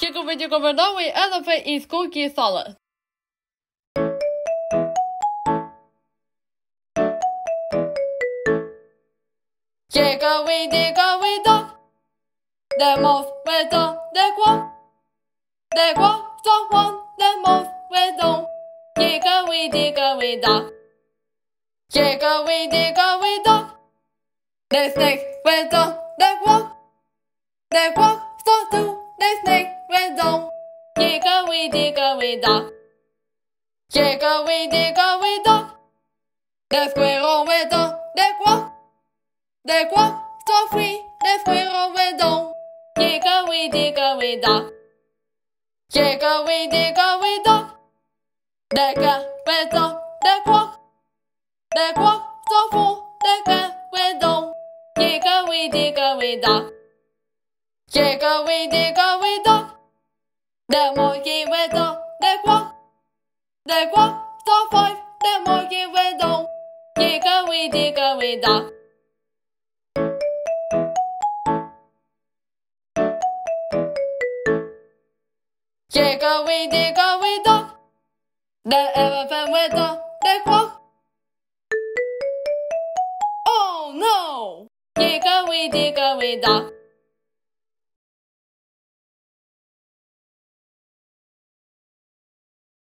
Hickory dickory dock, we elephant eats cookie salad. Hickory dickory dock, the most with the the quack, the quack the one the most with the hickory dickory dock. Hickory dickory dock, the snake with the the quack, the quack hickory dickory dock. Hickory dickory dock, the squirrel with the the quack. The quack so free, the squirrel went down. Hickory, dickory, dock. Hickory, dickory, dock. The cat went up, the quack. The quack so full, the cat went down. Hickory, dickory, dock. Hickory, dickory, dock. The monkey went up, the quack. The quack so five, the monkey went down. Hickory, dickory, dock. Hickory, dickory, dock. The elephant with the, the quack. Oh no! Hickory, dickory, dock.